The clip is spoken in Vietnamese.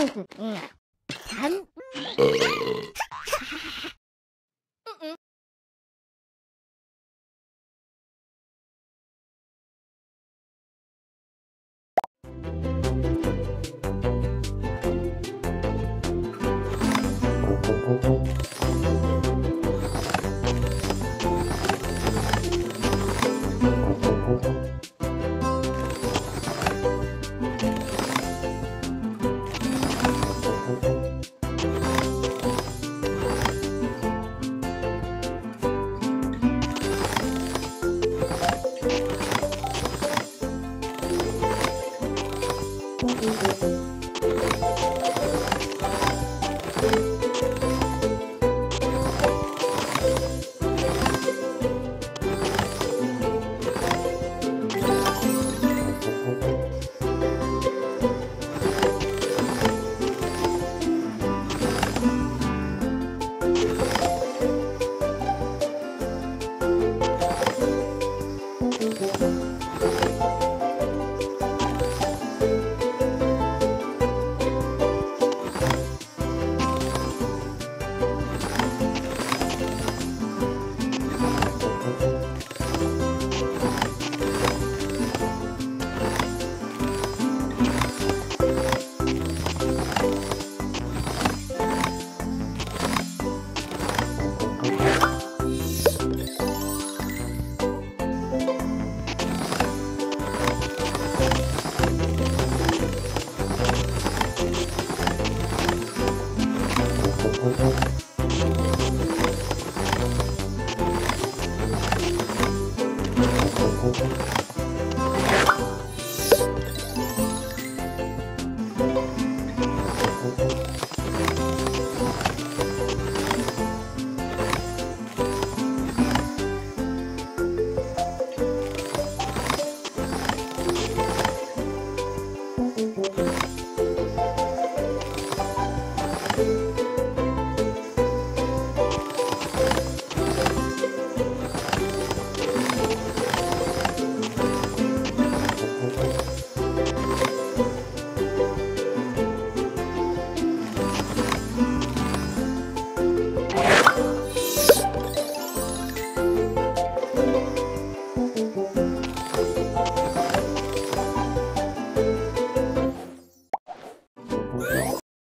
응. 응. 잠. Thank you.